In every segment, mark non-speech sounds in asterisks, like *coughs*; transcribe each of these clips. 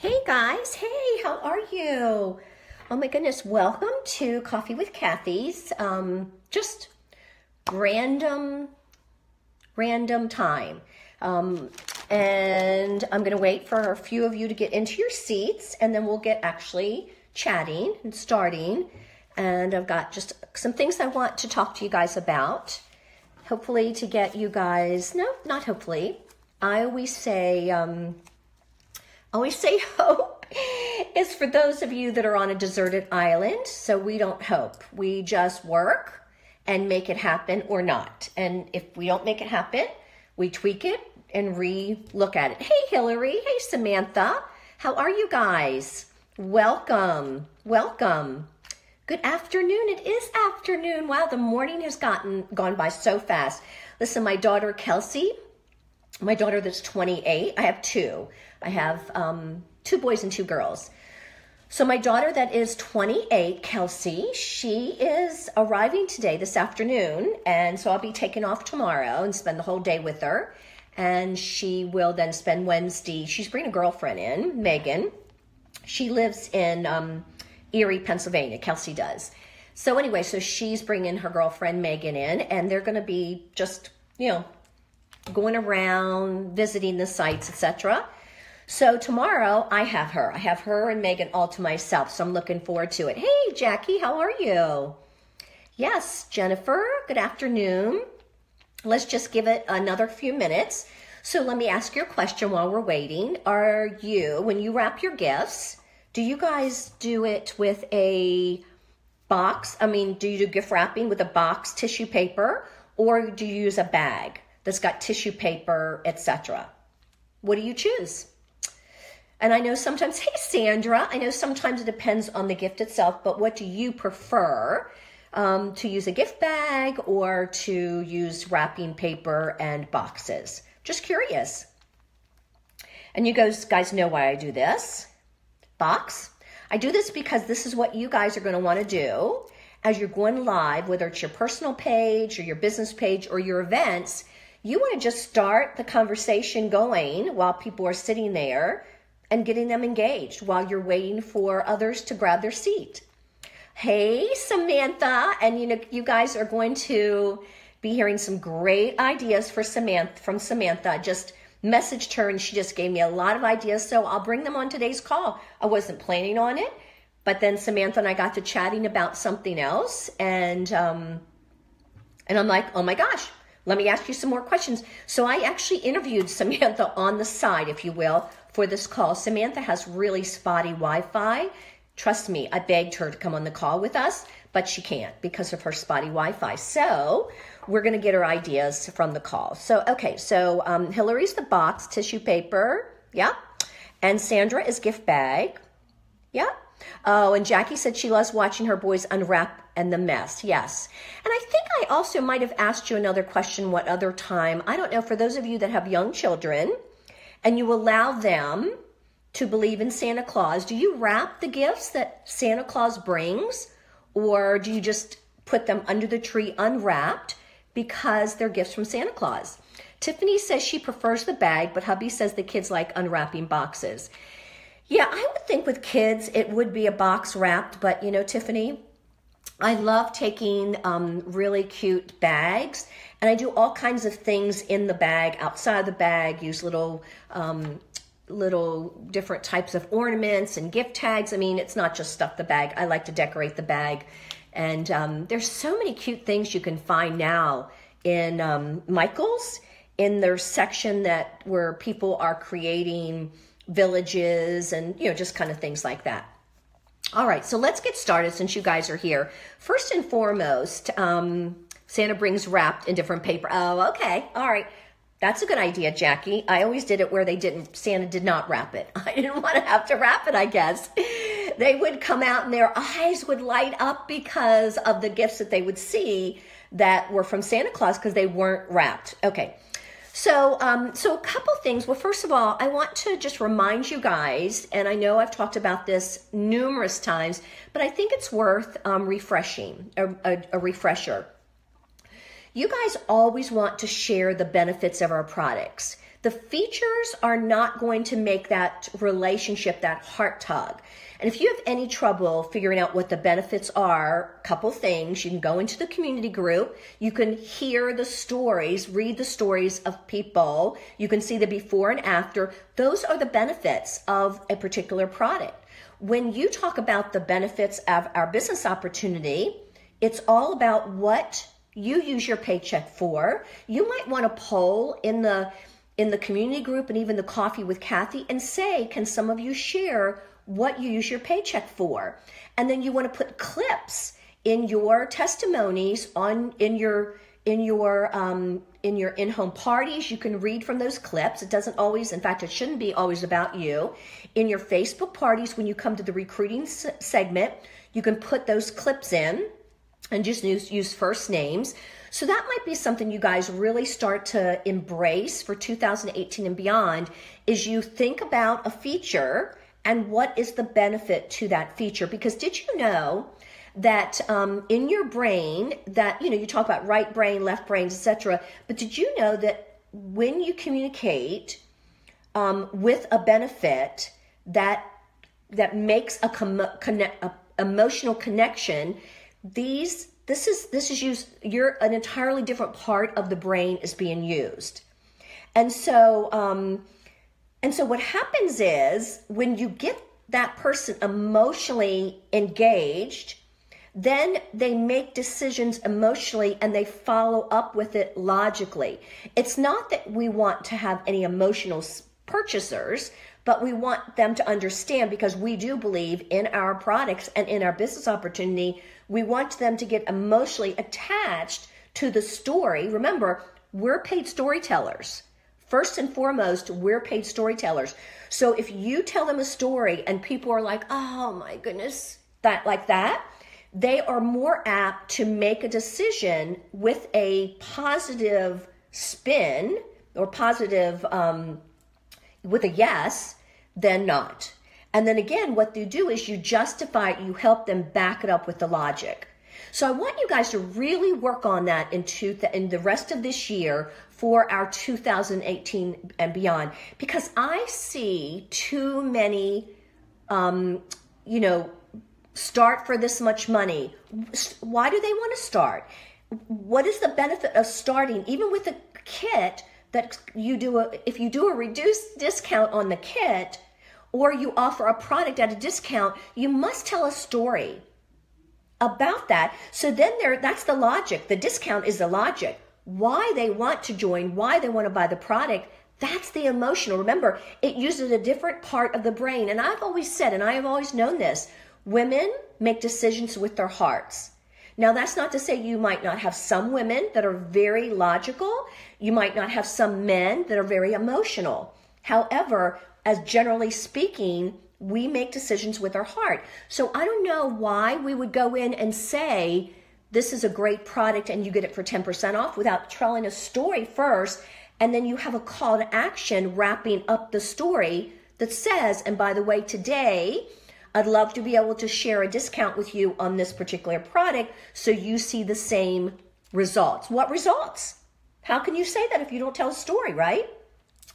Hey guys, hey, how are you? Oh my goodness, welcome to Coffee with Kathy's. Um, just random, random time. Um, and I'm to wait for a few of you to get into your seats and then we'll get actually chatting and starting. And I've got just some things I want to talk to you guys about. Hopefully, to get you guys, no, not hopefully. I always say, um, always say hope is for those of you that are on a deserted island. So we don't hope. We just work and make it happen or not. And if we don't make it happen, we tweak it and re look at it. Hey, Hillary. Hey, Samantha. How are you guys? Welcome. Welcome. Good afternoon. It is afternoon. Wow, the morning has gotten gone by so fast. Listen, my daughter Kelsey, my daughter that's 28, I have two. I have um, two boys and two girls. So my daughter that is 28, Kelsey, she is arriving today this afternoon, and so I'll be taking off tomorrow and spend the whole day with her. And she will then spend Wednesday. She's bringing a girlfriend in, Megan. She lives in um, Erie, Pennsylvania. Kelsey does. So anyway, so she's bringing her girlfriend Megan in, and they're going to be just you know going around visiting the sites, etc. So tomorrow I have her. I have her and Megan all to myself. So I'm looking forward to it. Hey, Jackie, how are you? Yes, Jennifer, good afternoon. Let's just give it another few minutes. So let me ask you a question while we're waiting. Are you, when you wrap your gifts, do you guys do it with a box? I mean, do you do gift wrapping with a box, tissue paper, or do you use a bag that's got tissue paper, etc.? What do you choose? And I know sometimes, hey, Sandra, I know sometimes it depends on the gift itself, but what do you prefer? Um, to use a gift bag or to use wrapping paper and boxes? Just curious. And you guys, guys know why I do this. Box. I do this because this is what you guys are going to want to do as you're going live, whether it's your personal page or your business page or your events. You want to just start the conversation going while people are sitting there and getting them engaged while you're waiting for others to grab their seat. Hey, Samantha, and you know you guys are going to be hearing some great ideas for Samantha from Samantha. Just messaged her and she just gave me a lot of ideas, so I'll bring them on today's call. I wasn't planning on it, but then Samantha and I got to chatting about something else, and um, and I'm like, oh my gosh, let me ask you some more questions. So I actually interviewed Samantha *laughs* on the side, if you will, for this call. Samantha has really spotty Wi Fi. Trust me, I begged her to come on the call with us, but she can't because of her spotty Wi Fi. So we're going to get her ideas from the call. So, okay, so um, Hillary's the box, tissue paper. Yeah. And Sandra is gift bag. Yeah. Oh, and Jackie said she loves watching her boys unwrap and the mess. Yes. And I think I also might have asked you another question what other time. I don't know. For those of you that have young children, and you allow them to believe in Santa Claus, do you wrap the gifts that Santa Claus brings or do you just put them under the tree unwrapped because they're gifts from Santa Claus? Tiffany says she prefers the bag, but hubby says the kids like unwrapping boxes. Yeah, I would think with kids it would be a box wrapped, but you know, Tiffany, I love taking um, really cute bags and I do all kinds of things in the bag, outside the bag, use little um, little different types of ornaments and gift tags. I mean, it's not just stuff the bag. I like to decorate the bag. And um, there's so many cute things you can find now in um, Michael's in their section that where people are creating villages and you know just kind of things like that. All right, so let's get started since you guys are here. First and foremost, um, Santa brings wrapped in different paper. Oh, okay. All right. That's a good idea, Jackie. I always did it where they didn't, Santa did not wrap it. *laughs* I didn't want to have to wrap it, I guess. They would come out and their eyes would light up because of the gifts that they would see that were from Santa Claus because they weren't wrapped. Okay. So, um, so a couple things. Well, first of all, I want to just remind you guys, and I know I've talked about this numerous times, but I think it's worth um, refreshing, a, a, a refresher. You guys always want to share the benefits of our products. The features are not going to make that relationship that heart tug. And if you have any trouble figuring out what the benefits are, a couple things, you can go into the community group. You can hear the stories, read the stories of people. You can see the before and after. Those are the benefits of a particular product. When you talk about the benefits of our business opportunity, it's all about what you use your paycheck for. You might want to poll in the in the community group and even the coffee with Kathy and say, can some of you share what you use your paycheck for. And then you want to put clips in your testimonies on in your in your um, in your in-home parties. You can read from those clips. It doesn't always in fact it shouldn't be always about you. In your facebook parties when you come to the recruiting segment you can put those clips in and just use, use first names so that might be something you guys really start to embrace for 2018 and beyond is you think about a feature and what is the benefit to that feature. Because did you know that um, in your brain that you know you talk about right brain left brain etc but did you know that when you communicate um, with a benefit that that makes a, com- connect, a emotional connection these this is this is used you're an entirely different part of the brain is being used and so um, and so what happens is when you get that person emotionally engaged, then they make decisions emotionally and they follow up with it logically. It's not that we want to have any emotional purchasers, but we want them to understand because we do believe in our products and in our business opportunity. We want them to get emotionally attached to the story. Remember, we're paid storytellers. First and foremost, we're paid storytellers. So if you tell them a story and people are like, oh my goodness, that like that, they are more apt to make a decision with a positive spin or positive um, with a yes than not. And then again, what you do is you justify it, you help them back it up with the logic. So I want you guys to really work on that in, two, in the rest of this year for our 2018 and beyond because I see too many, um, you know, start for this much money. Why do they want to start? What is the benefit of starting, even with a kit that you do a, if you do a reduced discount on the kit or you offer a product at a discount, you must tell a story about that. So then there, that's the logic. The discount is the logic why they want to join, why they want to buy the product, that's the emotional. Remember, it uses a different part of the brain. And I've always said, and I have always known this women make decisions with their hearts. Now, that's not to say you might not have some women that are very logical. You might not have some men that are very emotional. However, as generally speaking, we make decisions with our heart. So I don't know why we would go in and say, this is a great product and you get it for 10% off without telling a story first. And then you have a call to action wrapping up the story that says, and by the way, today, I'd love to be able to share a discount with you on this particular product so you see the same results. What results? How can you say that if you don't tell a story, right?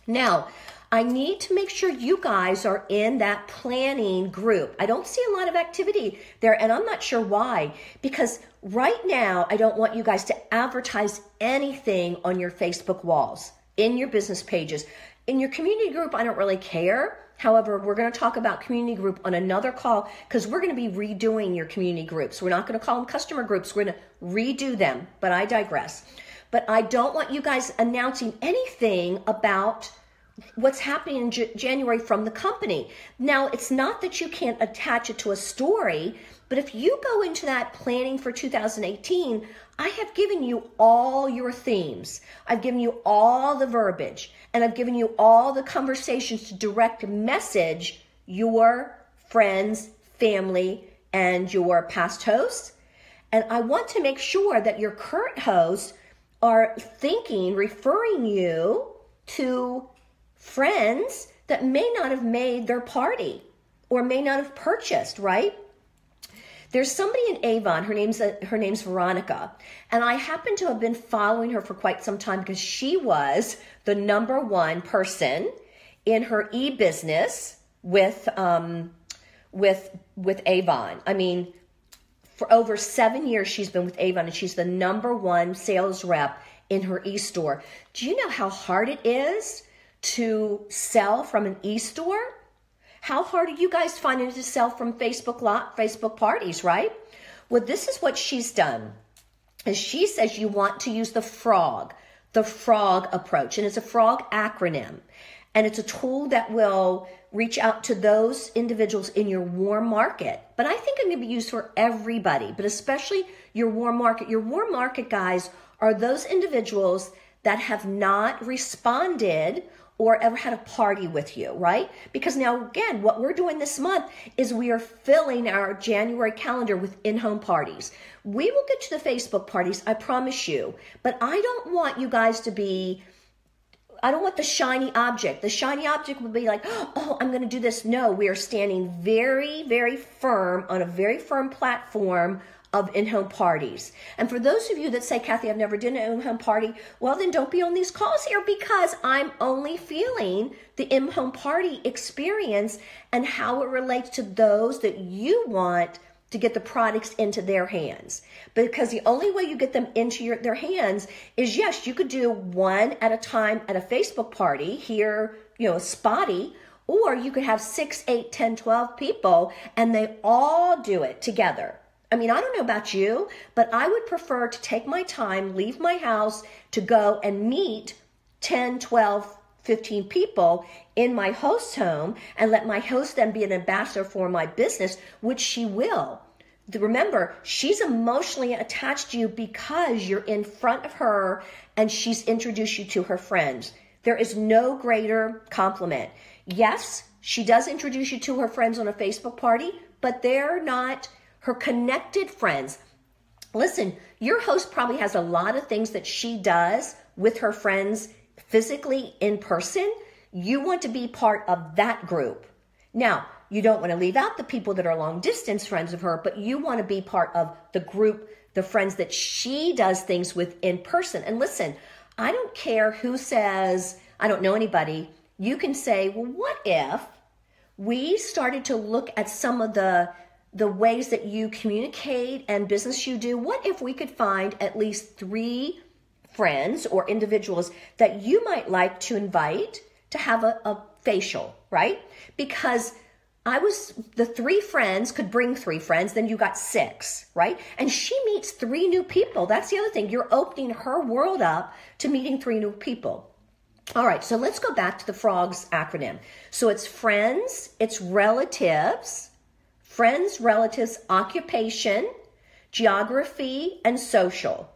Now, I need to make sure you guys are in that planning group. I don't see a lot of activity there, and I'm not sure why. Because right now, I don't want you guys to advertise anything on your Facebook walls, in your business pages. In your community group, I don't really care. However, we're going to talk about community group on another call because we're going to be redoing your community groups. We're not going to call them customer groups, we're going to redo them, but I digress. But I don't want you guys announcing anything about what's happening in J- January from the company. Now, it's not that you can't attach it to a story, but if you go into that planning for 2018, I have given you all your themes. I've given you all the verbiage, and I've given you all the conversations to direct message your friends, family, and your past hosts. And I want to make sure that your current hosts are thinking, referring you to friends that may not have made their party or may not have purchased, right? There's somebody in Avon. Her name's her name's Veronica, and I happen to have been following her for quite some time because she was the number one person in her e business with um, with with Avon. I mean, for over seven years she's been with Avon, and she's the number one sales rep in her e store. Do you know how hard it is to sell from an e store? How hard are you guys finding to sell from Facebook lot, Facebook parties, right? Well, this is what she's done. And she says you want to use the frog, the frog approach. And it's a frog acronym. And it's a tool that will reach out to those individuals in your warm market. But I think it can be used for everybody, but especially your warm market. Your warm market guys are those individuals that have not responded or ever had a party with you, right? Because now, again, what we're doing this month is we are filling our January calendar with in home parties. We will get to the Facebook parties, I promise you, but I don't want you guys to be. I don't want the shiny object. The shiny object would be like, *gasps* oh, I'm going to do this. No, we are standing very, very firm on a very firm platform of in-home parties. And for those of you that say, Kathy, I've never done an in-home party, well, then don't be on these calls here because I'm only feeling the in-home party experience and how it relates to those that you want to get the products into their hands. Because the only way you get them into your, their hands is yes, you could do one at a time at a Facebook party here, you know, spotty, or you could have six, eight, ten, twelve people and they all do it together. I mean, I don't know about you, but I would prefer to take my time, leave my house to go and meet 10, 12, 15 people in my host's home and let my host then be an ambassador for my business, which she will. Remember, she's emotionally attached to you because you're in front of her and she's introduced you to her friends. There is no greater compliment. Yes, she does introduce you to her friends on a Facebook party, but they're not her connected friends. Listen, your host probably has a lot of things that she does with her friends physically in person. You want to be part of that group. Now, you don't want to leave out the people that are long distance friends of her, but you want to be part of the group, the friends that she does things with in person. And listen, I don't care who says, I don't know anybody. You can say, well, what if we started to look at some of the the ways that you communicate and business you do, what if we could find at least three friends or individuals that you might like to invite to have a, a facial, right? Because I was, the three friends could bring three friends, then you got six, right? And she meets three new people. That's the other thing. You're opening her world up to meeting three new people. All right, so let's go back to the FROGS acronym. So it's friends, it's relatives, friends, relatives, occupation, geography, and social,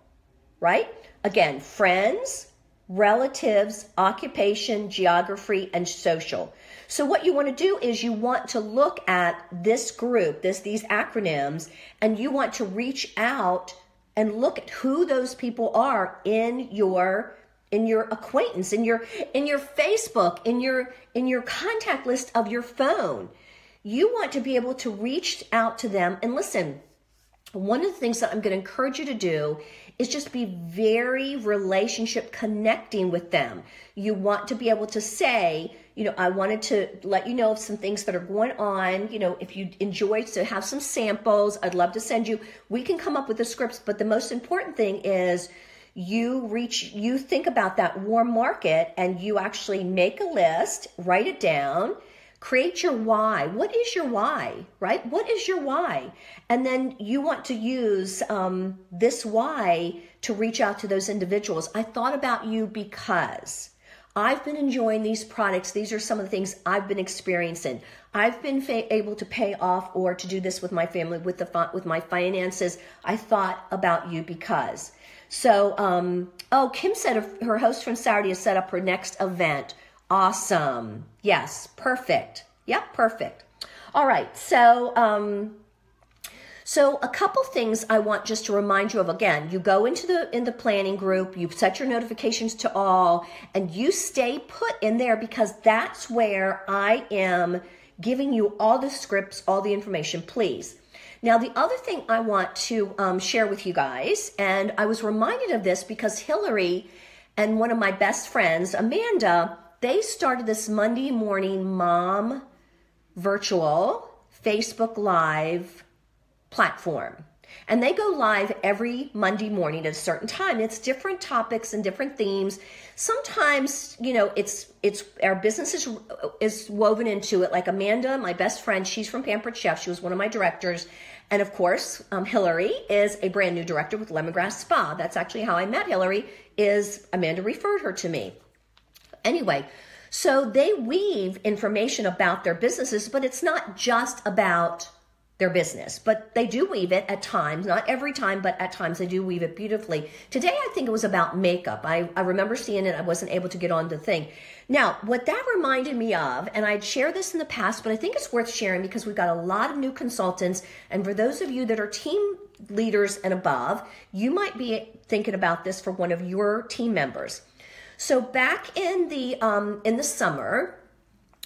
right? Again, friends, relatives, occupation, geography, and social. So what you want to do is you want to look at this group, this these acronyms, and you want to reach out and look at who those people are in your in your acquaintance, in your in your Facebook, in your in your contact list of your phone. You want to be able to reach out to them and listen. One of the things that I'm going to encourage you to do is just be very relationship connecting with them. You want to be able to say, you know, I wanted to let you know of some things that are going on. You know, if you enjoy to have some samples, I'd love to send you. We can come up with the scripts, but the most important thing is you reach, you think about that warm market and you actually make a list, write it down, Create your why. What is your why, right? What is your why? And then you want to use um, this why to reach out to those individuals. I thought about you because I've been enjoying these products. These are some of the things I've been experiencing. I've been fa- able to pay off or to do this with my family, with the with my finances. I thought about you because. So, um, oh, Kim said her host from Saturday has set up her next event. Awesome. Yes, perfect. Yep, perfect. All right, so um, so a couple things I want just to remind you of again. You go into the in the planning group, you set your notifications to all, and you stay put in there because that's where I am giving you all the scripts, all the information. Please. Now, the other thing I want to um, share with you guys, and I was reminded of this because Hillary and one of my best friends, Amanda, they started this Monday morning mom virtual Facebook Live platform. And they go live every Monday morning at a certain time. It's different topics and different themes. Sometimes, you know, it's it's our business is is woven into it. Like Amanda, my best friend, she's from Pampered Chef. She was one of my directors. And of course, um, Hillary is a brand new director with Lemongrass Spa. That's actually how I met Hillary. Is Amanda referred her to me. Anyway, so they weave information about their businesses, but it's not just about their business, but they do weave it at times, not every time, but at times they do weave it beautifully. Today, I think it was about makeup. I, I remember seeing it. I wasn't able to get on the thing. Now, what that reminded me of, and I'd shared this in the past, but I think it's worth sharing because we've got a lot of new consultants. And for those of you that are team leaders and above, you might be thinking about this for one of your team members. So back in the um, in the summer,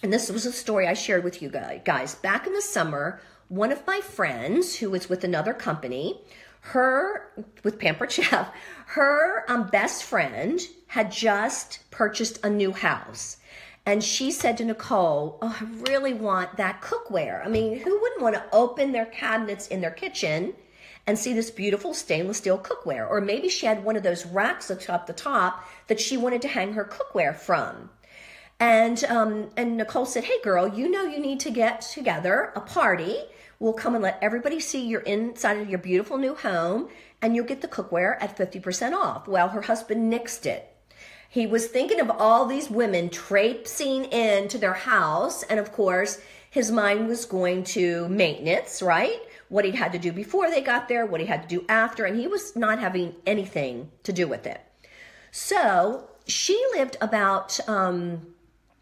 and this was a story I shared with you guys. Back in the summer, one of my friends who was with another company, her with Pampered Chef, *laughs* her um, best friend had just purchased a new house. And she said to Nicole, Oh, I really want that cookware. I mean, who wouldn't want to open their cabinets in their kitchen and see this beautiful stainless steel cookware? Or maybe she had one of those racks up the top that she wanted to hang her cookware from. And um, and Nicole said, "Hey, girl, you know you need to get together a party We'll come and let everybody see you're inside of your beautiful new home and you'll get the cookware at 50% off. Well, her husband nixed it. He was thinking of all these women traipsing into their house. And of course, his mind was going to maintenance, right? What he'd had to do before they got there, what he had to do after. And he was not having anything to do with it. So she lived about, um,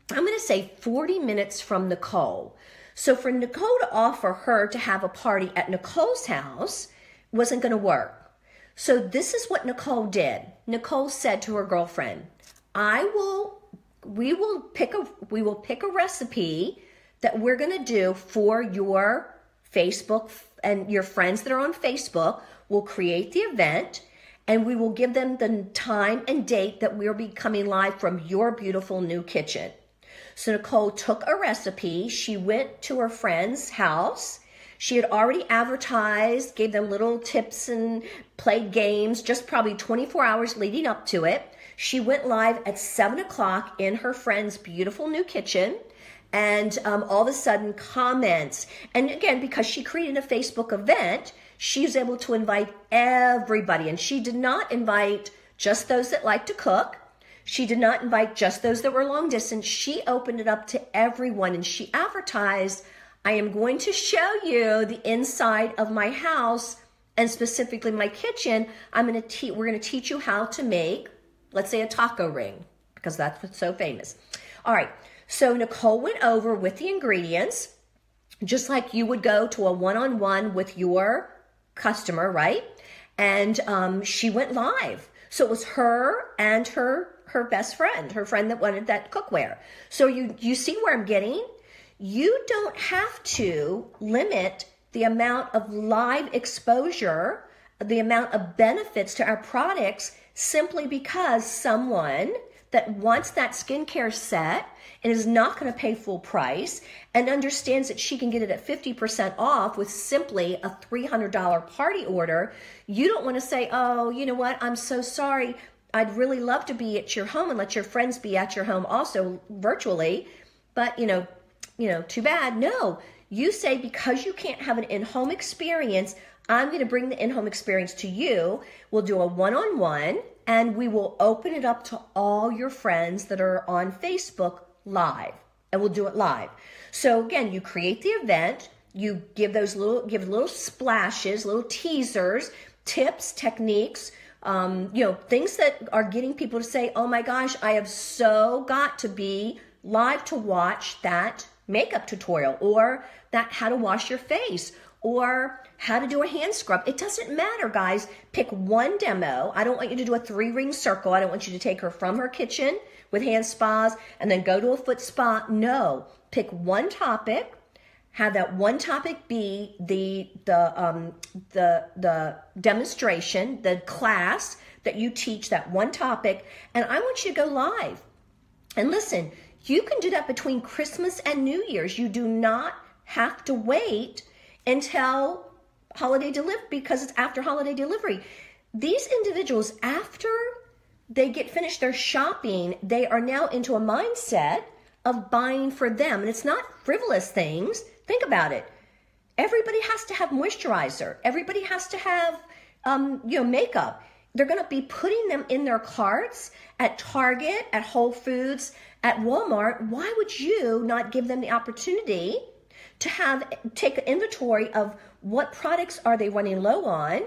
I'm going to say 40 minutes from Nicole. So for Nicole to offer her to have a party at Nicole's house wasn't going to work. So this is what Nicole did. Nicole said to her girlfriend, "I will we will pick a we will pick a recipe that we're going to do for your Facebook and your friends that are on Facebook. We'll create the event and we will give them the time and date that we'll be coming live from your beautiful new kitchen. So Nicole took a recipe. She went to her friend's house. She had already advertised, gave them little tips and played games, just probably 24 hours leading up to it. She went live at 7 o'clock in her friend's beautiful new kitchen and um, all of a sudden comments. And again, because she created a Facebook event, she was able to invite everybody. And she did not invite just those that like to cook. She did not invite just those that were long distance. She opened it up to everyone and she advertised, I am going to show you the inside of my house and specifically my kitchen. I'm going to teach, we're going to teach you how to make, let's say a taco ring because that's what's so famous. All right. So Nicole went over with the ingredients, just like you would go to a one-on-one with your customer, right? And um, she went live. So it was her and her her best friend, her friend that wanted that cookware. So you you see where I'm getting? You don't have to limit the amount of live exposure, the amount of benefits to our products simply because someone that wants that skincare set and is not going to pay full price and understands that she can get it at 50% off with simply a $300 party order, you don't want to say, oh, you know what, I'm so sorry, I'd really love to be at your home and let your friends be at your home also virtually, but you know, you know, too bad. No, you say because you can't have an in-home experience, I'm going to bring the in-home experience to you. We'll do a one-on-one and we will open it up to all your friends that are on Facebook live and we'll do it live. So again, you create the event, you give those little give little splashes, little teasers, tips, techniques, um, you know, things that are getting people to say, oh my gosh, I have so got to be live to watch that makeup tutorial or that how to wash your face or how to do a hand scrub. It doesn't matter, guys. Pick one demo. I don't want you to do a three ring circle. I don't want you to take her from her kitchen with hand spas and then go to a foot spa. No, pick one topic have that one topic be the the um, the the demonstration, the class that you teach that one topic, and I want you to go live. And listen, you can do that between Christmas and New Year's. You do not have to wait until holiday delivery because it's after holiday delivery. These individuals, after they get finished their shopping, they are now into a mindset of buying for them. And it's not frivolous things. Think about it. Everybody has to have moisturizer. Everybody has to have, um, you know, makeup. They're going to be putting them in their carts at Target, at Whole Foods, at Walmart. Why would you not give them the opportunity to have take an inventory of what products are they running low on?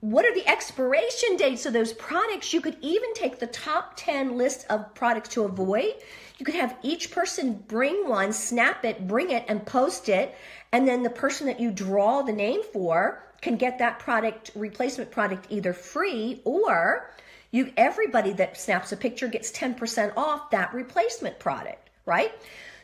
What are the expiration dates of those products? You could even take the top 10 list of products to avoid. You could have each person bring one, snap it, bring it, and post it. And then the person that you draw the name for can get that product, replacement product, either free or you everybody that snaps a picture gets 10% off that replacement product, right?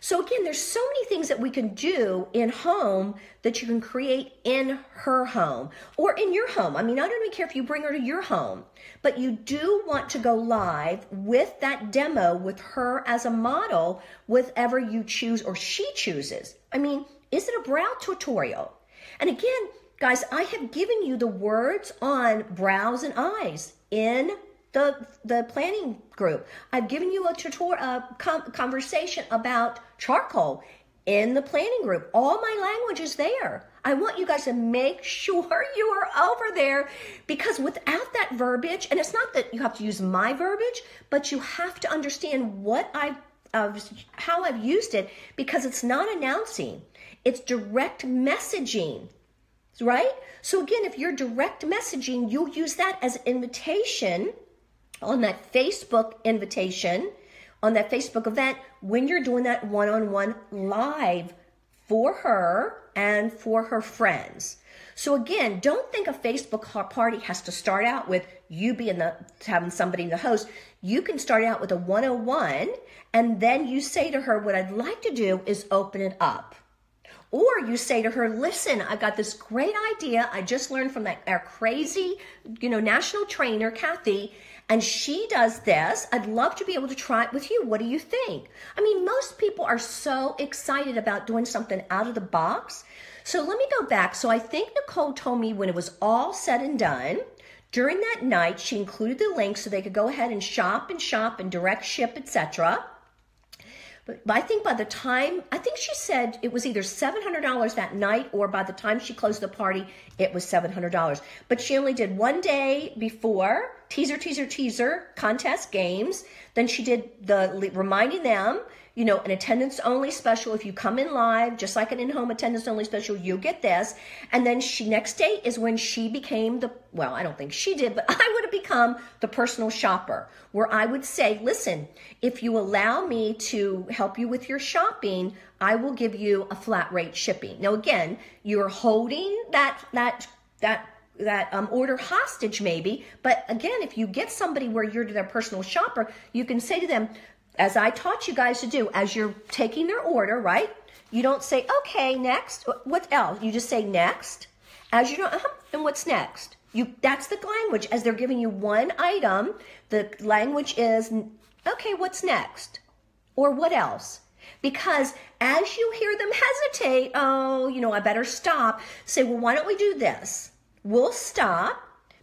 So again, there's so many things that we can do in home that you can create in her home or in your home. I mean, I don't even care if you bring her to your home, but you do want to go live with that demo with her as a model, whatever you choose or she chooses. I mean, is it a brow tutorial? And again, guys, I have given you the words on brows and eyes in the the planning group. I've given you a tutorial, a uh, com- conversation about charcoal in the planning group. All my language is there. I want you guys to make *laughs* sure you are over there because without that verbiage, and it's not that you have to use my verbiage, but you have to understand what I've how I've used it because it's not announcing. It's direct messaging. Right? So again, if you're direct messaging, you'll use that as invitation on that Facebook invitation, on that Facebook event, when you're doing that one on one live for her and for her friends. So again, don't think a Facebook party has to start out with you being the having somebody the host. You can start out with a 101 and then you say to her, what I'd like to do is open it up. Or you say to her, listen, I've got this great idea. I just learned from that our crazy, you know, national trainer, Kathy, and she does this. I'd love to be able to try it with you. What do you think? I mean, most people are so excited about doing something out of the box. So let me go back. So I think Nicole told me when it was all said and done, during that night, she included the link so they could go ahead and shop and shop and direct ship, etc. But I think by the time, I think she said it was either $700 that night or by the time she closed the party, it was $700. But she only did one day before teaser, teaser, teaser, contest games. Then she did the reminding them you know, an attendance only special. If you come in live, just like an in-home attendance only special, you get this. And then she next day is when she became the well, I don't think she did, but *laughs* I would have become the personal shopper where I would say, listen, if you allow me to help you with your shopping, I will give you a flat rate shipping. Now again, you're holding that that that that um, order hostage maybe but again if you get somebody where you're their personal shopper you can say to them as I taught you guys to do, as you're taking their order, right? You don't say, okay, next. What else? You just say next. As you know, uh-huh, and what's next? You that's the language. As they're giving you one item, the language is, okay, what's next? Or what else? Because as you hear them hesitate, oh, you know, I better stop, say, well, why don't we do this? We'll stop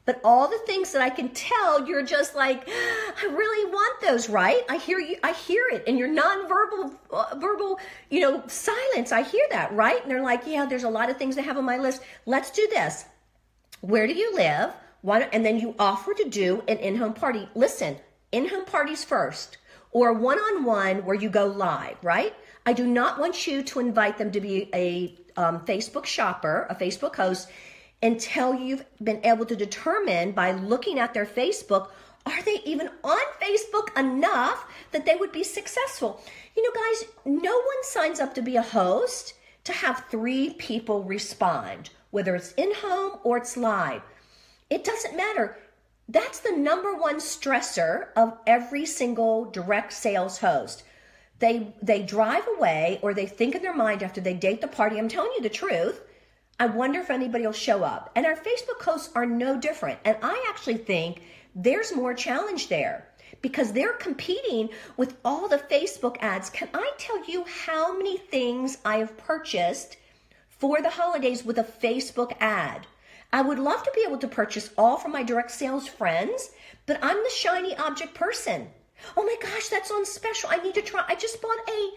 but all the things that I can tell, you're just like, I really want those, right? I hear you, I hear it in your nonverbal, uh, verbal, you know, silence. I hear that, right? And they're like, yeah, there's a lot of things I have on my list. Let's do this. Where do you live? Why and then you offer to do an in-home party. Listen, in-home parties first, or one-on-one where you go live, right? I do not want you to invite them to be a um, Facebook shopper, a Facebook host until you've been able to determine by looking at their Facebook are they even on Facebook enough that they would be successful? You know, guys, no one signs up to be a host to have three people respond, whether it's in home or it's live. It doesn't matter. That's the number one stressor of every single direct sales host. They they drive away or they think in their mind after they date the party. I'm telling you the truth. I wonder if anybody will show up. And our Facebook posts are no different. And I actually think there's more challenge there because they're competing with all the Facebook ads. Can I tell you how many things I have purchased for the holidays with a Facebook ad? I would love to be able to purchase all from my direct sales friends, but I'm the shiny object person. Oh my gosh, that's on special. I need to try. I just bought a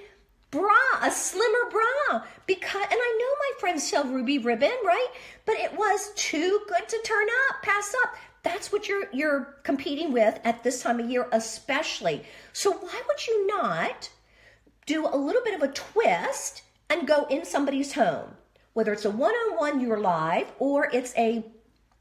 bra, a slimmer bra, because, and I know my friends sell Ruby Ribbon, right? But it was too good to turn up, pass up. That's what you're you're competing with at this time of year, especially. So why would you not do a little bit of a twist and go in somebody's home? Whether it's a one-on-one you're live or it's a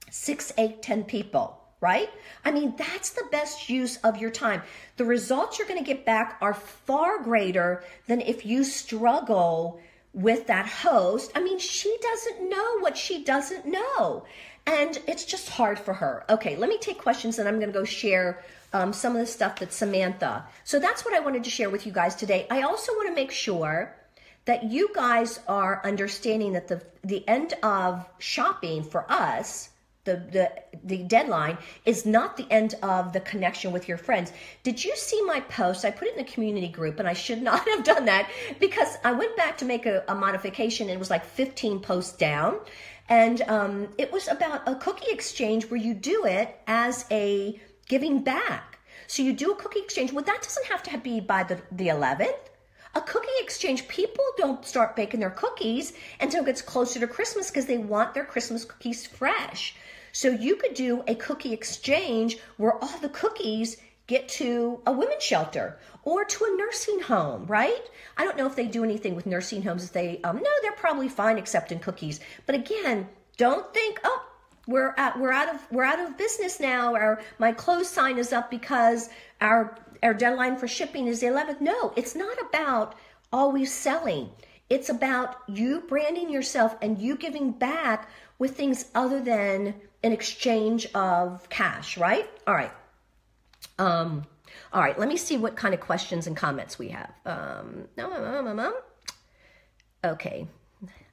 six, eight, ten people right? I mean, that's the best use of your time. The results you're going to get back are far greater than if you struggle with that host. I mean, she doesn't know what she doesn't know. And it's just hard for her. Okay, let me take questions and I'm going to go share um, some of the stuff that Samantha. So that's what I wanted to share with you guys today. I also want to make sure that you guys are understanding that the the end of shopping for us the, the the deadline is not the end of the connection with your friends. Did you see my post? I put it in the community group and I should *laughs* not have done that because I went back to make a, a modification and it was like 15 posts down. And um, it was about a cookie exchange where you do it as a giving back. So you do a cookie exchange. Well, that doesn't have to be by the, the 11th. A cookie exchange, people don't start baking their cookies until it gets closer to Christmas because they want their Christmas cookies fresh. So you could do a cookie exchange where all the cookies get to a women's shelter or to a nursing home, right? I don't know if they do anything with nursing homes. If they, um, no, they're probably fine accepting cookies. But again, don't think, oh, we're at, we're out of we're out of business now. Our my close sign is up because our our deadline for shipping is the 11th. No, it's not about always selling. It's about you branding yourself and you giving back with things other than an exchange of cash, right? All right. Um, all right, let me see what kind of questions and comments we have. Um, um, um, um okay,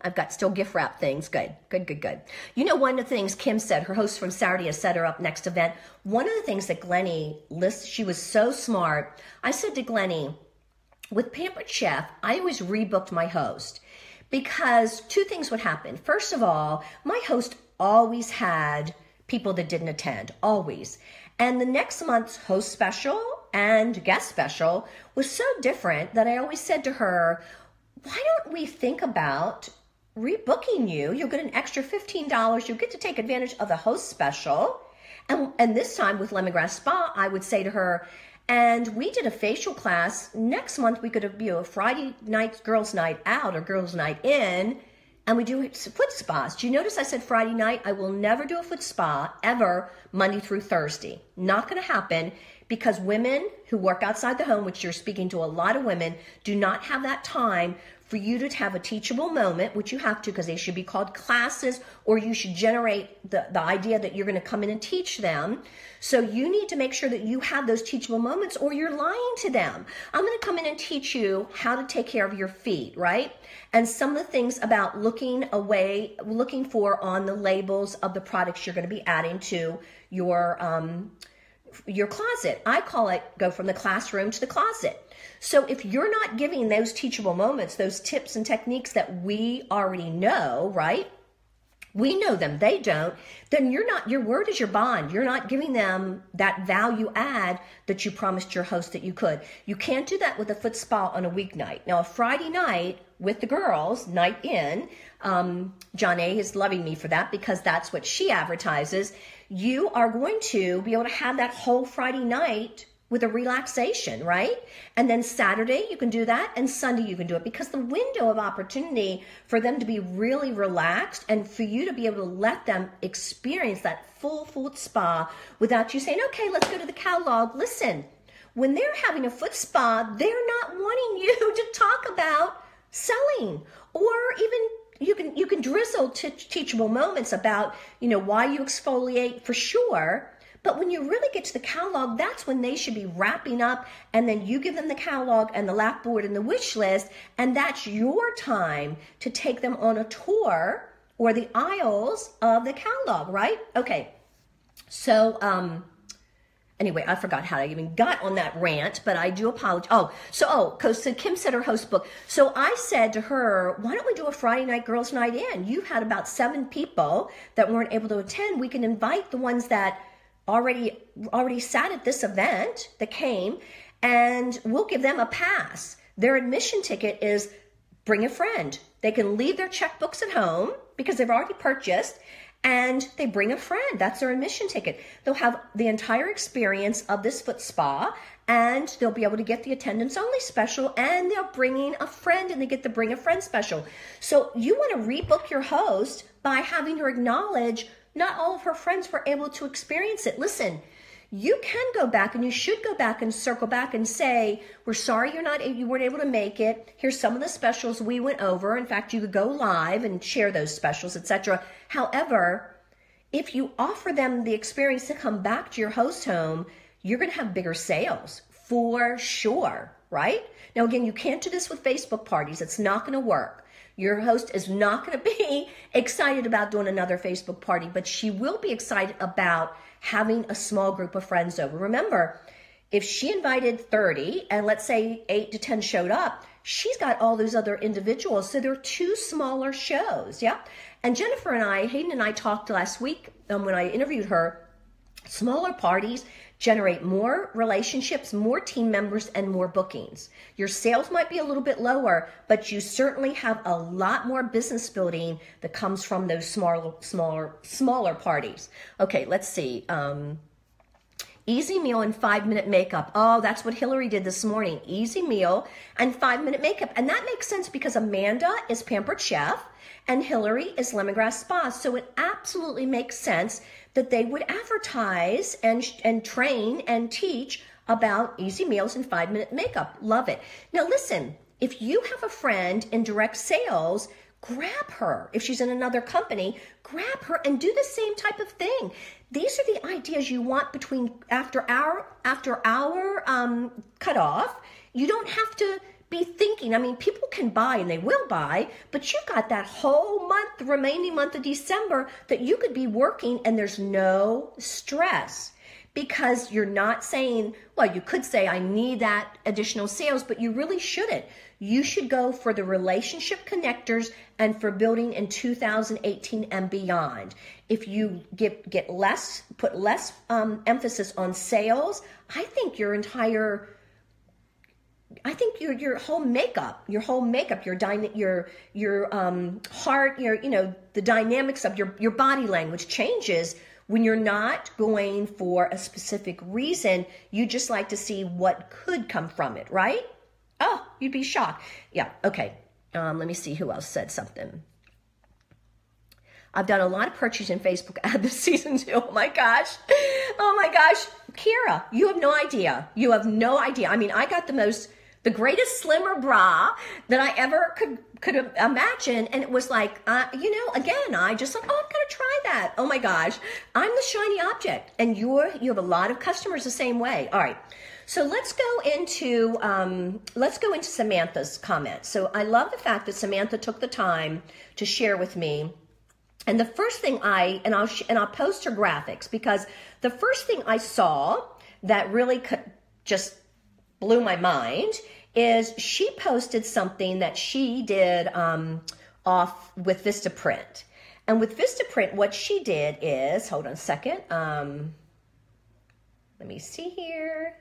I've got still gift wrap things. Good, good, good, good. You know, one of the things Kim said, her host from Saturday has set her up next event. One of the things that Glennie lists, she was so smart. I said to Glennie, with Pampered Chef, I always rebooked my host because two things would happen. First of all, my host always had people that didn't attend, always. And the next month's host special and guest special was so different that I always said to her, why don't we think about rebooking you? You'll get an extra $15. You'll get to take advantage of the host special. And, and this time with Lemongrass Spa, I would say to her, and we did a facial class. Next month, we could be a Friday night girls' night out or girls' night in and we do foot spas. Do you notice I said Friday night? I will never do a foot spa ever Monday through Thursday. Not going to happen because women who work outside the home, which you're speaking to a lot of women, do not have that time for you to have a teachable moment, which you have to because they should be called classes, or you should generate the, the idea that you're going to come in and teach them. So you need to make sure that you have those teachable moments or you're lying to them. I'm going to come in and teach you how to take care of your feet, right? And some of the things about looking away, looking for on the labels of the products you're going to be adding to your, um, your closet. I call it go from the classroom to the closet. So if you're not giving those teachable moments, those tips and techniques that we already know, right? We know them, they don't, then you're not, your word is your bond. You're not giving them that value add that you promised your host that you could. You can't do that with a foot spa on a weeknight. Now, a Friday night with the girls, night in, um, John A is loving me for that because that's what she advertises. You are going to be able to have that whole Friday night with a relaxation, right? And then Saturday you can do that and Sunday you can do it because the window of opportunity for them to be really relaxed and for you to be able to let them experience that full foot spa without you saying, okay, let's go to the catalog. Listen, when they're having a foot spa, they're not wanting *laughs* you to talk about selling or even you can you can drizzle t- teachable moments about you know why you exfoliate for sure But when you really get to the catalog, that's when they should be wrapping up and then you give them the catalog and the lap board and the wish list and that's your time to take them on a tour or the aisles of the catalog, right? Okay. So, um, Anyway, I forgot how I even got on that rant, but I do apologize. Oh, so oh, so Kim said her host book. So I said to her, why don't we do a Friday night girls' night in? You had about seven people that weren't able to attend. We can invite the ones that already already sat at this event that came, and we'll give them a pass. Their admission ticket is bring a friend. They can leave their checkbooks at home because they've already purchased and they bring a friend. That's their admission ticket. They'll have the entire experience of this foot spa and they'll be able to get the attendance only special and they're bringing a friend and they get the bring a friend special. So you want to rebook your host by having her acknowledge not all of her friends were able to experience it. Listen, you can go back and you should go back and circle back and say, we're sorry you're not, you weren't able to make it. Here's some of the specials we went over. In fact, you could go live and share those specials, etc. However, if you offer them the experience to come back to your host home, you're going to have bigger sales for sure, right? Now, again, you can't do this with Facebook parties. It's not going to work. Your host is not going *laughs* to be excited about doing another Facebook party, but she will be excited about having a small group of friends over. Remember, if she invited 30 and let's say 8 to 10 showed up, she's got all those other individuals. So there are two smaller shows. Yeah. And Jennifer and I, Hayden and I talked last week um, when I interviewed her. Smaller parties generate more relationships, more team members, and more bookings. Your sales might be a little bit lower, but you certainly have a lot more business building that comes from those smaller, smaller, smaller parties. Okay, let's see. Um, Easy meal and five minute makeup. Oh, that's what Hillary did this morning. Easy meal and five minute makeup. And that makes sense because Amanda is Pampered Chef and Hillary is Lemongrass Spa. So it absolutely makes sense that they would advertise and, and train and teach about easy meals and five minute makeup. Love it. Now, listen, if you have a friend in direct sales, grab her. If she's in another company, grab her and do the same type of thing. These are the ideas you want between after our after our um, cutoff. You don't have to be thinking. I mean, people can buy and they will buy, but you've got that whole month, remaining month of December, that you could be working and there's no stress because you're not saying, well, you could say, I need that additional sales, but you really shouldn't. You should go for the relationship connectors and for building in 2018 and beyond. If you get, get less, put less um, emphasis on sales, I think your entire I think your your whole makeup, your whole makeup, your dyna- your your um, heart, your you know the dynamics of your your body language changes when you're not going for a specific reason. You just like to see what could come from it, right? Oh, you'd be shocked. Yeah. Okay. Um, let me see who else said something. I've done a lot of purchasing Facebook *laughs* ad this season too. Oh my gosh. Oh my gosh. Kira, you have no idea. You have no idea. I mean, I got the most the greatest slimmer bra that I ever could could imagine. And it was like, uh, you know, again, I just like, oh, I'm gonna try that. Oh my gosh, I'm the shiny object, and you're you have a lot of customers the same way. All right. So let's go into um, let's go into Samantha's comment. So I love the fact that Samantha took the time to share with me. And the first thing I and I'll and I'll post her graphics because the first thing I saw that really could just blew my mind is she posted something that she did um, off with Vistaprint. And with Vistaprint, what she did is, hold on a second. Um, let me see here.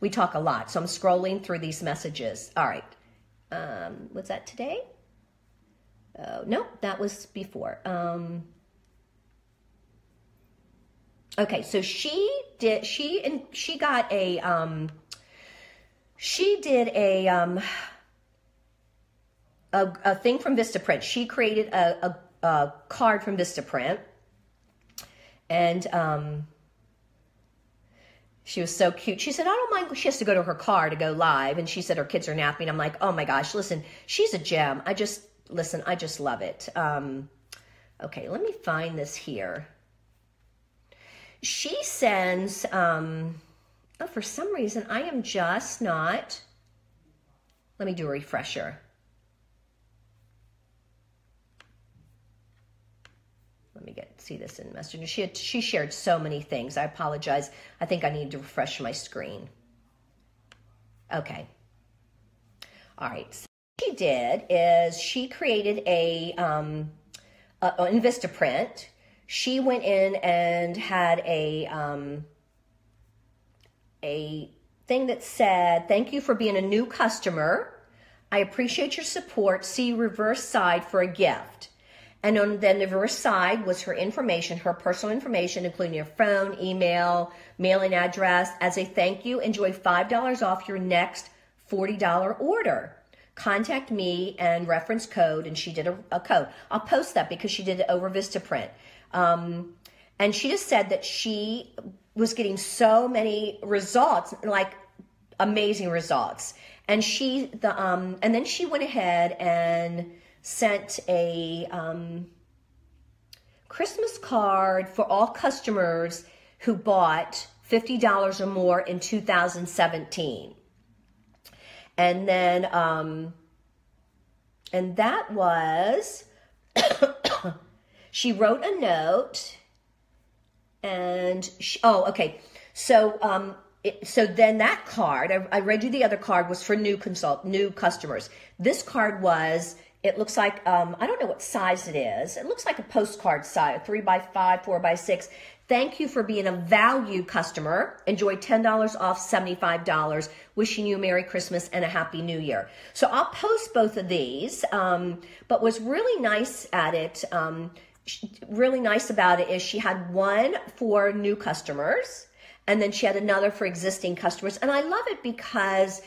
We talk a lot, so I'm scrolling through these messages. All right. Um, was that today? Oh, no, that was before. Um, Okay, so she did she and she got a um she did a um a, a thing from Vistaprint. She created a, a, a card from Vistaprint. And um she was so cute. She said, I don't mind. She has to go to her car to go live. And she said her kids are napping. I'm like, oh my gosh, listen, she's a gem. I just, listen, I just love it. Um, okay, let me find this here she sends, um, oh, for some reason, I am just not, let me do a refresher. Let me get see this in Messenger. She had, she shared so many things. I apologize. I think I need to refresh my screen. Okay. All right. So what she did is she created a um, uh, in Vistaprint, she went in and had a um, a thing that said, "Thank you for being a new customer. I appreciate your support. See reverse side for a gift." And on then the reverse side was her information, her personal information, including your phone, email, mailing address. As a thank you, enjoy $5 off your next $40 order contact me and reference code. And she did a, a code. I'll post that because she did it over Vistaprint. Um, and she just said that she was getting so many results, like amazing results. And she, the, um, and then she went ahead and sent a, um, Christmas card for all customers who bought $50 or more in 2017. And then, um, and that was, *coughs* she wrote a note and she, oh, okay. So, um, it, so then that card, I, I read you the other card was for new consult, new customers. This card was, it looks like, um, I don't know what size it is. It looks like a postcard size, three by five, four by six. Thank you for being a value customer. Enjoy $10 off $75. Wishing you a Merry Christmas and a Happy New Year. So I'll post both of these. Um, but what's really nice at it, um, really nice about it is she had one for new customers and then she had another for existing customers. And I love it because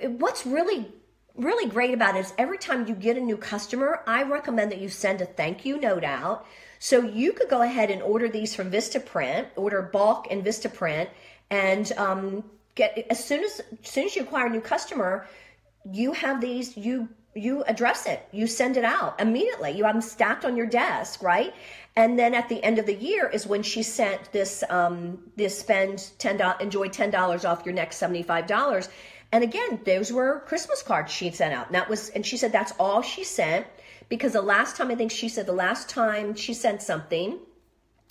what's really really great about it is every time you get a new customer, I recommend that you send a thank you note out so you could go ahead and order these from Vistaprint, order bulk in Vistaprint, and um, get as soon as, as soon as you acquire a new customer, you have these you you address it. You send it out immediately. You have them stacked on your desk right? And then at the end of the year is when she sent this um this spend 10 enjoy $10 off your next $75 and again those were christmas cards she sent out. And that was and she said that's all she sent because the last time I think she said the last time she sent something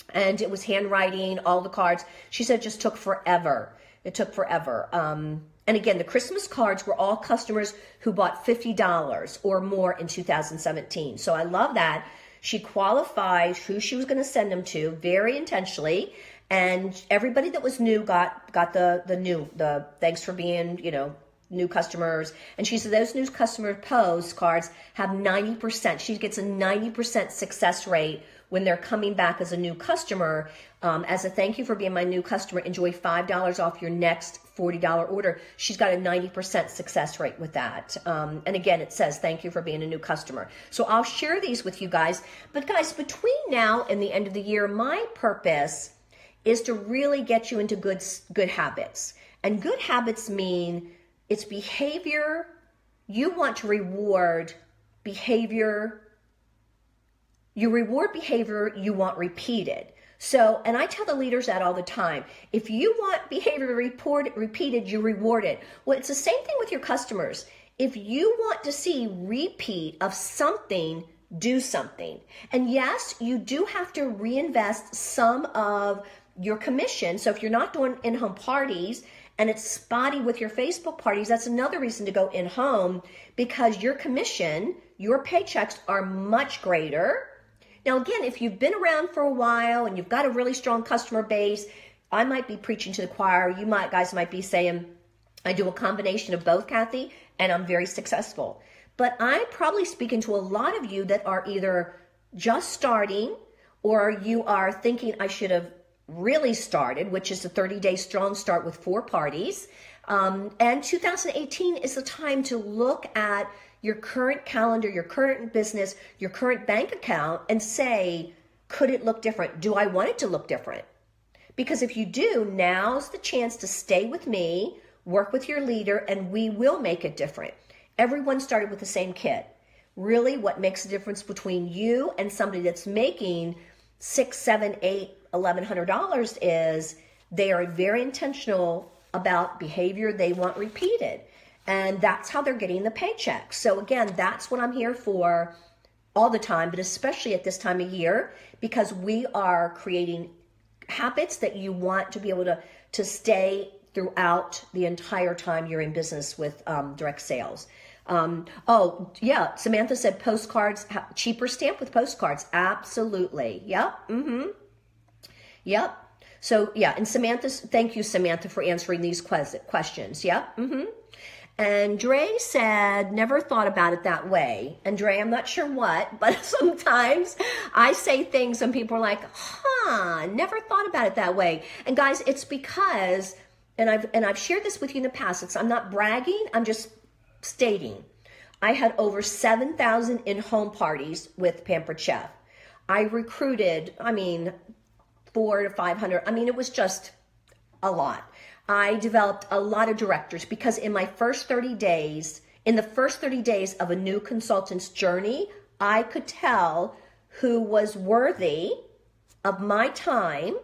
and it was handwriting, all the cards, she said just took forever. It took forever. Um, and again, the Christmas cards were all customers who bought $50 or more in 2017. So I love that. She qualified who she was going to send them to very intentionally. And everybody that was new got, got the, the new, the thanks for being, you know, new customers. And she said those new customer postcards have 90%. She gets a 90% success rate when they're coming back as a new customer. Um, as a thank you for being my new customer, enjoy $5 off your next $40 order. She's got a 90% success rate with that. Um, and again, it says thank you for being a new customer. So I'll share these with you guys. But guys, between now and the end of the year, my purpose is to really get you into good, good habits. And good habits mean it's behavior. You want to reward behavior. You reward behavior you want repeated. So, and I tell the leaders that all the time. If you want behavior report, repeated, you reward it. Well, it's the same thing with your customers. If you want to see repeat of something, do something. And yes, you do have to reinvest some of your commission. So if you're not doing in-home parties, and it's spotty with your Facebook parties, that's another reason to go in home because your commission, your paychecks are much greater. Now, again, if you've been around for a while and you've got a really strong customer base, I might be preaching to the choir. You might, guys might be saying, I do a combination of both, Kathy, and I'm very successful. But I'm probably speaking to a lot of you that are either just starting or you are thinking I should have really started, which is a 30 day strong start with four parties. Um, and 2018 is the time to look at your current calendar, your current business, your current bank account, and say, could it look different? Do I want it to look different? Because if you do, now's the chance to stay with me, work with your leader, and we will make it different. Everyone started with the same kit. Really, what makes the difference between you and somebody that's making six, seven, eight, $1,100 is they are very intentional about behavior they want repeated. And that's how they're getting the paycheck. So, again, that's what I'm here for all the time, but especially at this time of year, because we are creating habits that you want to be able to, to stay throughout the entire time you're in business with um, direct sales. Um, oh, yeah, Samantha said postcards, cheaper stamp with postcards. Absolutely. Yep. Mm-hmm. Yep. So, yeah, and Samantha, thank you, Samantha, for answering these questions. Yep. Mm-hmm. And Dre said, never thought about it that way. And Dre, I'm not sure what, *laughs* but sometimes I say things and people are like, huh, never thought about it that way. And guys, it's because, and I've, and I've shared this with you in the past, it's, I'm not bragging, I'm just stating. I had over 7,000 in-home parties with Pampered Chef. I recruited, I mean, four to 500. I mean, it was just a lot. I developed a lot of directors because in my first 30 days, in the first 30 days of a new consultant's journey, I could tell who was worthy of my time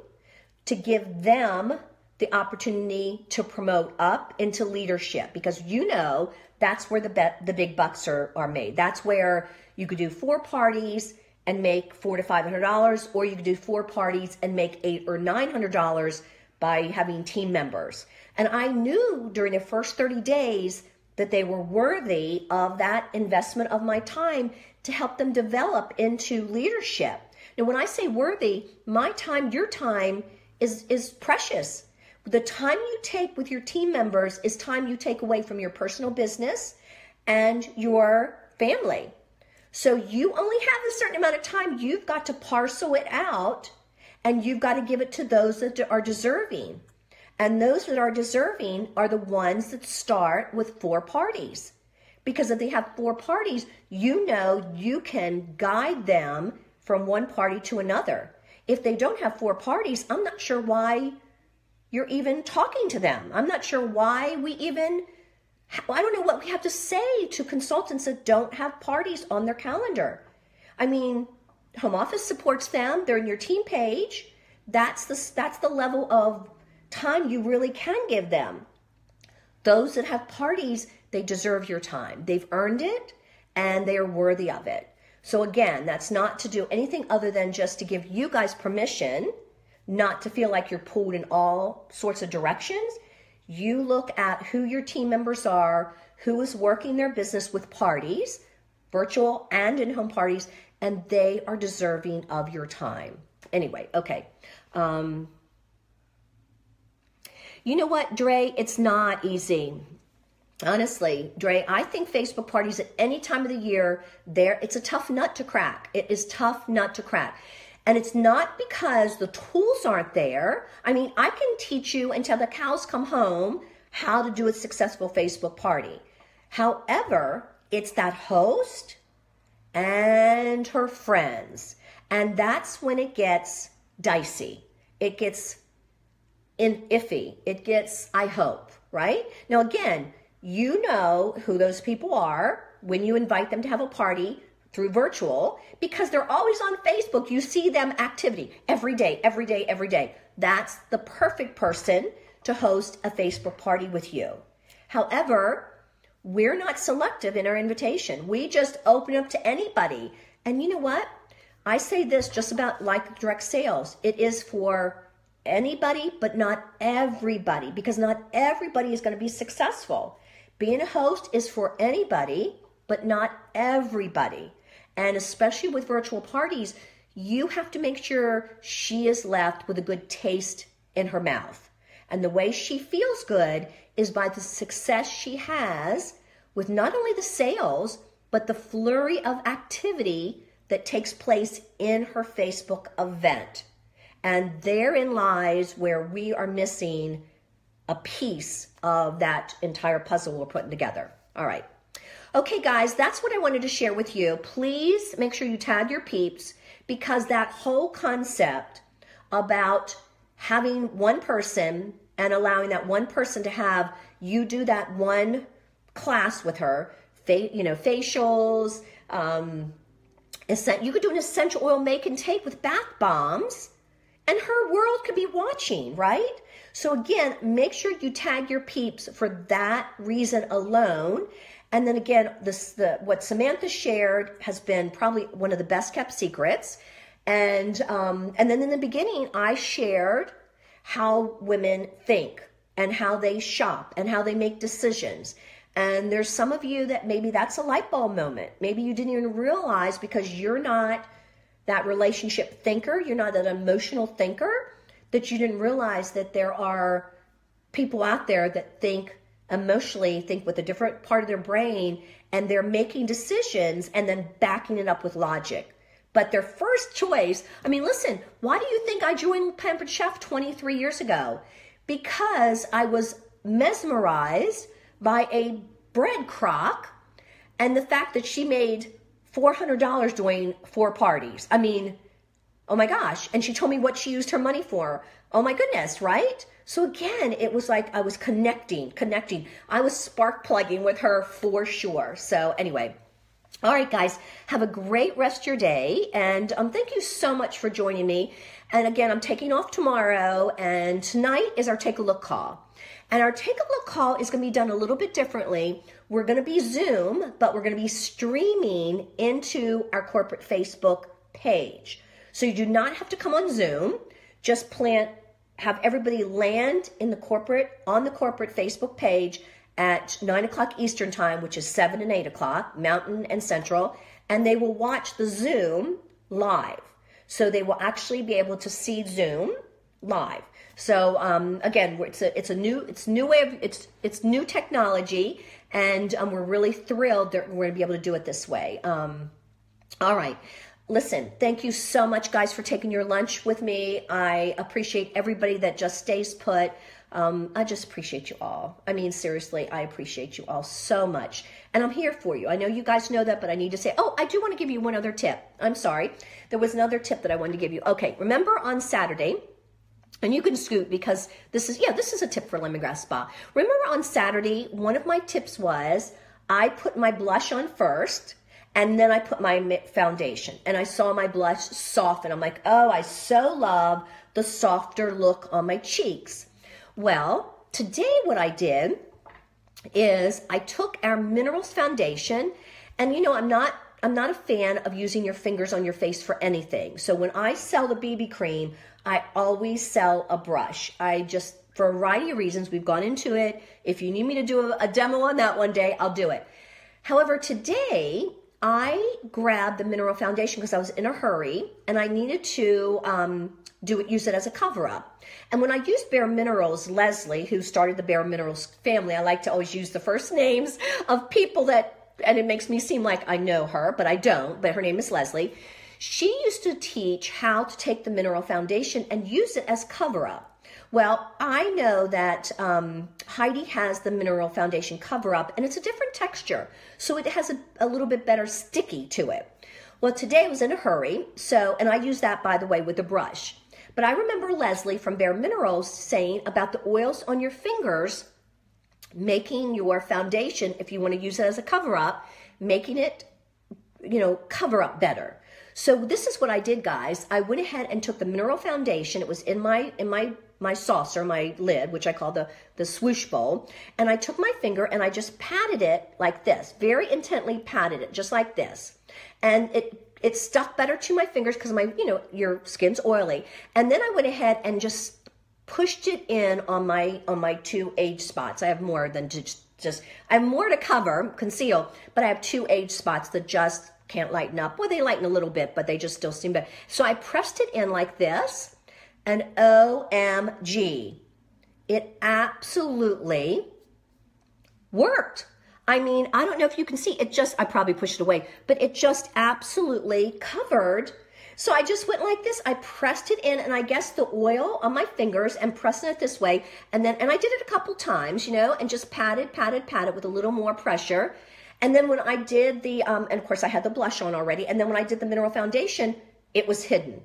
to give them the opportunity to promote up into leadership because you know that's where the be- the big bucks are, are made. That's where you could do four parties and make four to five hundred dollars, or you could do four parties and make eight or nine hundred dollars by having team members. And I knew during the first 30 days that they were worthy of that investment of my time to help them develop into leadership. Now, when I say worthy, my time, your time is, is precious. The time you take with your team members is time you take away from your personal business and your family. So you only have a certain amount of time. You've got to parcel it out and you've got to give it to those that are deserving. And those that are deserving are the ones that start with four parties. Because if they have four parties, you know you can guide them from one party to another. If they don't have four parties, I'm not sure why you're even talking to them. I'm not sure why we even, I don't know what we have to say to consultants that don't have parties on their calendar. I mean, home office supports them. They're in your team page. That's the that's the level of time you really can give them. Those that have parties, they deserve your time. They've earned it and they are worthy of it. So again, that's not to do anything other than just to give you guys permission not to feel like you're pulled in all sorts of directions. You look at who your team members are, who is working their business with parties, virtual and in home parties, and they are deserving of your time. Anyway, okay. Um, you know what, Dre? It's not easy. Honestly, Dre, I think Facebook parties at any time of the year, there it's a tough nut to crack. It is tough nut to crack. And it's not because the tools aren't there. I mean, I can teach you until the cows come home how to do a successful Facebook party. However, it's that host and her friends. And that's when it gets dicey. It gets in iffy. It gets, I hope, right? Now, again, you know who those people are when you invite them to have a party through virtual because they're always on Facebook. You see them activity every day, every day, every day. That's the perfect person to host a Facebook party with you. However, we're not selective in our invitation. We just open up to anybody. And you know what? I say this just about like direct sales. It is for anybody, but not everybody, because not everybody is going to be successful. Being a host is for anybody, but not everybody. And especially with virtual parties, you have to make sure she is left with a good taste in her mouth. And the way she feels good is by the success she has with not only the sales, but the flurry of activity that takes place in her Facebook event. And therein lies where we are missing a piece of that entire puzzle we're putting together. All right. Okay, guys, that's what I wanted to share with you. Please make sure you tag your peeps because that whole concept about having one person and allowing that one person to have you do that one class with her, fa- you know, facials, um, you could do an essential oil make and take with bath bombs and her world could be watching, right? So again, make sure you tag your peeps for that reason alone. And then again, this the what Samantha shared has been probably one of the best kept secrets. And um, and then in the beginning, I shared how women think and how they shop and how they make decisions. And there's some of you that maybe that's a light bulb moment. Maybe you didn't even realize because you're not that relationship thinker, you're not an emotional thinker, that you didn't realize that there are people out there that think emotionally, think with a different part of their brain, and they're making decisions and then backing it up with logic. But their first choice, I mean, listen, why do you think I joined Pampered Chef 23 years ago? Because I was mesmerized by a bread crock and the fact that she made $400 doing four parties. I mean, oh my gosh. And she told me what she used her money for. Oh my goodness, right? So again, it was like I was connecting, connecting. I was spark plugging with her for sure. So anyway, all right, guys, have a great rest of your day. And um, thank you so much for joining me. And again, I'm taking off tomorrow, and tonight is our take a look call. And our take a look call is going to be done a little bit differently. We're going to be Zoom, but we're going to be streaming into our corporate Facebook page. So you do not have to come on Zoom. Just plant, have everybody land in the corporate, on the corporate Facebook page at 9 o'clock Eastern Time, which is 7 and 8 o'clock, Mountain and Central, and they will watch the Zoom live. So they will actually be able to see Zoom live. So um, again, it's a it's a new it's new way of it's it's new technology, and um, we're really thrilled that we're going to be able to do it this way. Um, all right. Listen, thank you so much, guys, for taking your lunch with me. I appreciate everybody that just stays put. Um, I just appreciate you all. I mean, seriously, I appreciate you all so much. And I'm here for you. I know you guys know that, but I need to say, oh, I do want to give you one other tip. I'm sorry. There was another tip that I wanted to give you. Okay, remember on Saturday, and you can scoot because this is, yeah, this is a tip for Lemongrass Spa. Remember on Saturday, one of my tips was I put my blush on first and then I put my foundation and I saw my blush soften. I'm like, oh, I so love the softer look on my cheeks. Well, today what I did is I took our Minerals Foundation and you know, I'm not I'm not a fan of using your fingers on your face for anything. So when I sell the BB cream, I always sell a brush. I just, for a variety of reasons, we've gone into it. If you need me to do a, a demo on that one day, I'll do it. However, today I grabbed the mineral foundation because I was in a hurry and I needed to um, do it, use it as a cover up. And when I used Bare Minerals, Leslie, who started the Bare Minerals family, I like to always use the first names of people that, and it makes me seem like I know her, but I don't, but her name is Leslie. She used to teach how to take the mineral foundation and use it as cover up. Well, I know that um, Heidi has the mineral foundation cover up and it's a different texture. So it has a, a little bit better sticky to it. Well, today I was in a hurry. So, and I use that by the way with a brush. But I remember Leslie from Bare Minerals saying about the oils on your fingers making your foundation, if you want to use it as a cover up, making it, you know, cover up better. So this is what I did, guys. I went ahead and took the mineral foundation. It was in my in my my saucer, my lid, which I call the the swoosh bowl, and I took my finger and I just patted it like this, very intently patted it, just like this, and it it stuck better to my fingers because my you know your skin's oily, and then I went ahead and just pushed it in on my on my two age spots. I have more than just just I have more to cover, conceal, but I have two age spots that just can't lighten up. Well, they lighten a little bit, but they just still seem better. So I pressed it in like this, and OMG, it absolutely worked. I mean, I don't know if you can see, it just, I probably pushed it away, but it just absolutely covered. So I just went like this. I pressed it in and I guess the oil on my fingers and pressing it this way. And then, and I did it a couple times, you know, and just patted, patted, patted with a little more pressure. And then when I did the, um, and of course I had the blush on already. And then when I did the mineral foundation, it was hidden.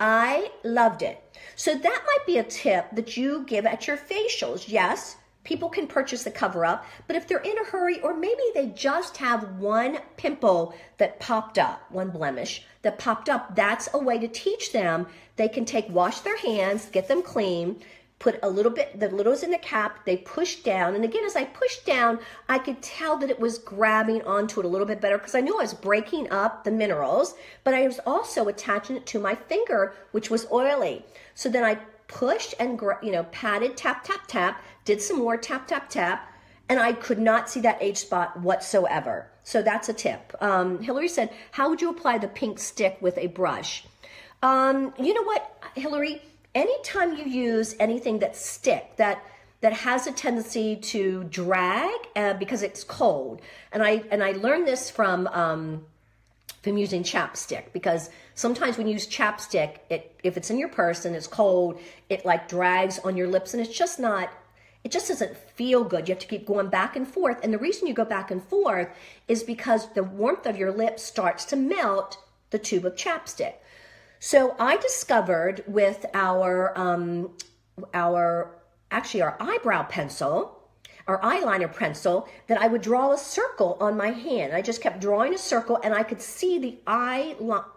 I loved it. So that might be a tip that you give at your facials. Yes, people can purchase the cover up, but if they're in a hurry or maybe they just have one pimple that popped up, one blemish that popped up, that's a way to teach them. They can take, wash their hands, get them clean, put a little bit, the little's in the cap, they push down. And again, as I pushed down, I could tell that it was grabbing onto it a little bit better because I knew I was breaking up the minerals, but I was also attaching it to my finger, which was oily. So then I pushed and, you know, patted, tap, tap, tap, did some more tap, tap, tap, and I could not see that age spot whatsoever. So that's a tip. Um, Hillary said, how would you apply the pink stick with a brush? Um, you know what, Hillary? Anytime you use anything that stick, that that has a tendency to drag uh, because it's cold, and I and I learned this from um, from using chapstick because sometimes when you use chapstick, it if it's in your purse and it's cold, it like drags on your lips, and it's just not it just doesn't feel good. You have to keep going back and forth. And the reason you go back and forth is because the warmth of your lips starts to melt the tube of chapstick. So I discovered with our um, our actually our eyebrow pencil, our eyeliner pencil, that I would draw a circle on my hand. I just kept drawing a circle, and I could see the eye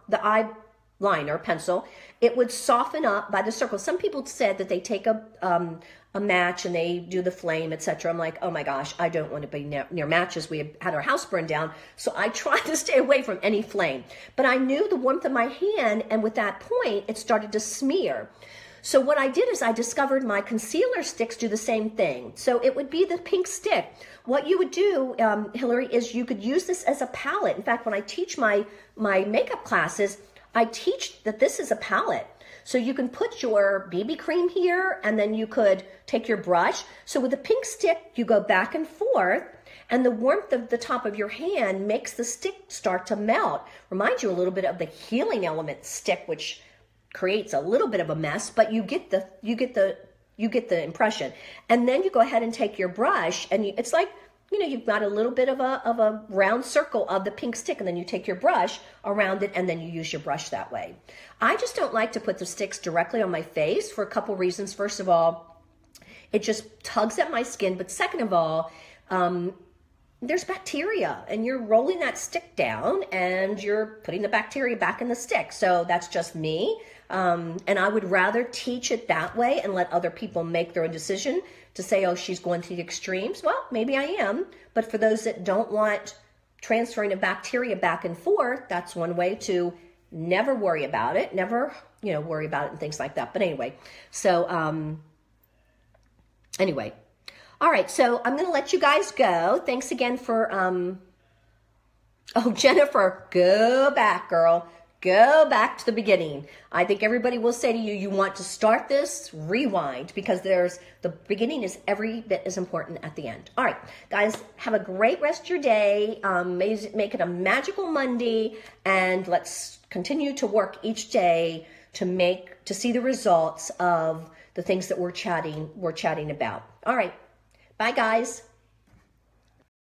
the eyeliner pencil. It would soften up by the circle. Some people said that they take a um, a match and they do the flame, etc. I'm like, oh my gosh, I don't want to be near, near matches. We had our house burned down, so I *laughs* tried to stay away from any flame. But I knew the warmth of my hand, and with that point, it started to smear. So what I did is I discovered my concealer sticks do the same thing. So it would be the pink stick. What you would do, um, Hillary, is you could use this as a palette. In fact, when I teach my my makeup classes, I teach that this is a palette. So you can put your BB cream here and then you could take your brush. So with a pink stick, you go back and forth and the warmth of the top of your hand makes the stick start to melt. Reminds you a little bit of the healing element stick, which creates a little bit of a mess, but you get the, you get the, you get the impression. And then you go ahead and take your brush and you, it's like you know, you've got a little bit of a, of a round circle of the pink stick and then you take your brush around it and then you use your brush that way. I just don't like to put the sticks directly on my face for a couple reasons. First of all, it just tugs at my skin. But second of all, um, there's bacteria and you're rolling that stick down and you're putting the bacteria back in the stick. So that's just me. Um, and I would rather teach it that way and let other people make their own decision to say, oh, she's going to the extremes. Well, maybe I am. But for those that don't want transferring of bacteria back and forth, that's one way to never worry about it, never, you know, worry about it and things like that. But anyway, so, um, anyway. All right, so I'm going to let you guys go. Thanks again for, um, oh, *laughs* Jennifer, go back, girl. Go back to the beginning. I think everybody will say to you, you want to start this, rewind, because there's the beginning is every bit as important at the end. All right, guys, have a great rest of your day. Um, make it a magical Monday, and let's continue to work each day to make to see the results of the things that we're chatting we're chatting about. All right, bye, guys.